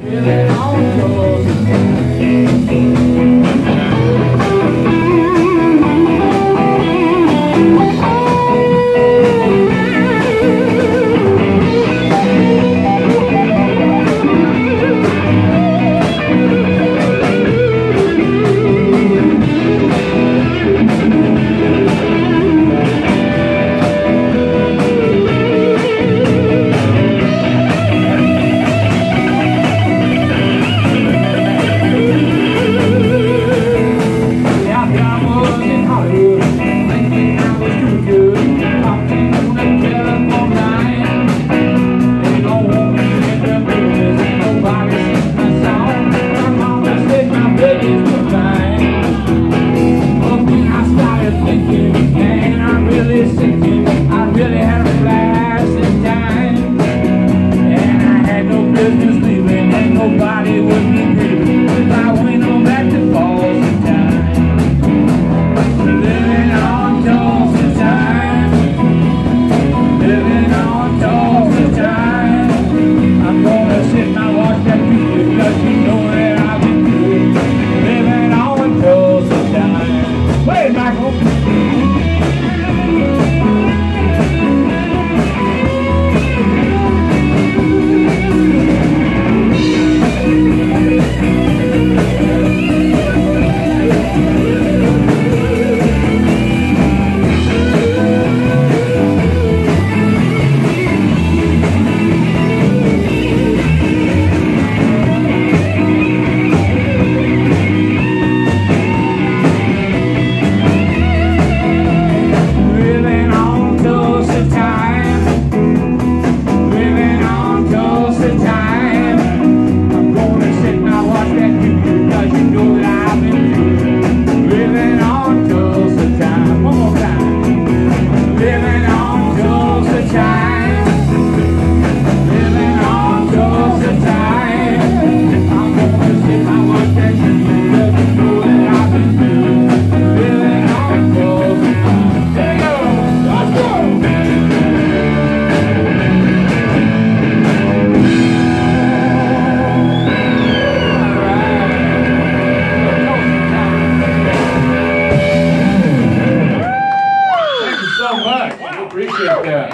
Yours. Yeah.